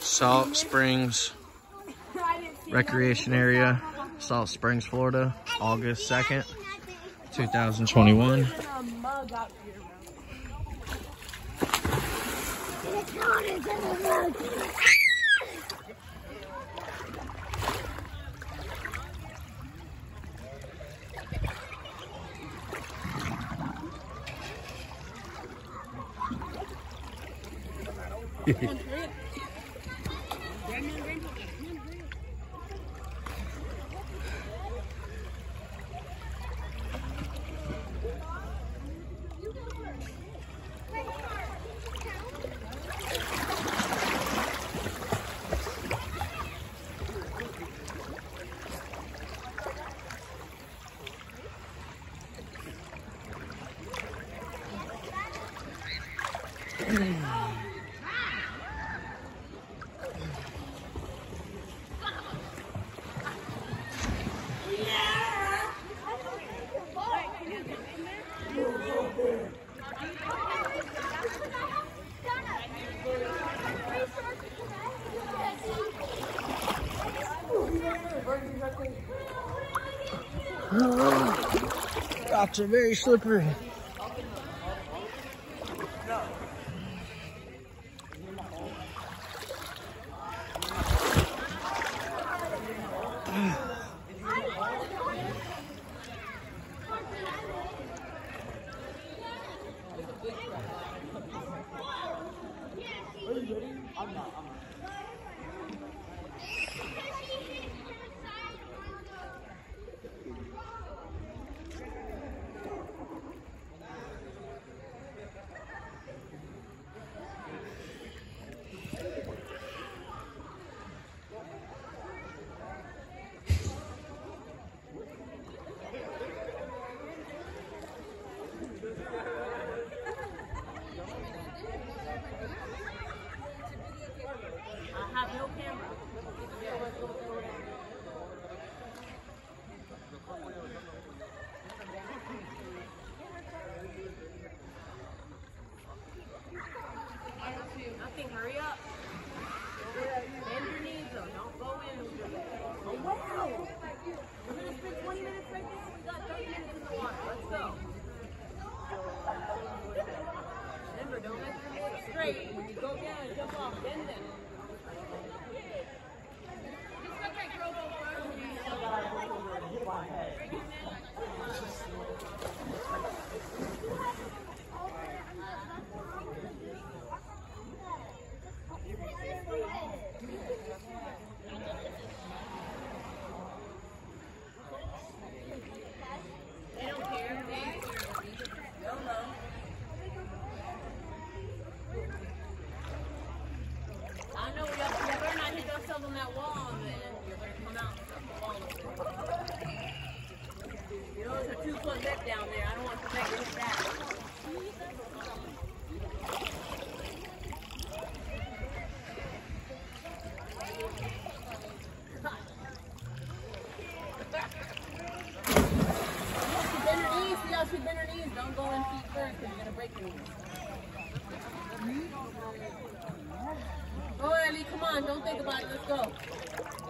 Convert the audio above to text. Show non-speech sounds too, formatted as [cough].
Salt Springs Recreation Area, Salt Springs, Florida, August 2nd, 2021. Mm-hmm. Rocks are very slippery. I you go down, jump off, bend them. That wall and then you're gonna come out and fall over. You know, there's a two foot lip down there. I don't want to make it hit [laughs] that. Don't go in feet first because you're gonna break your knees. Don't think about it. Let's go.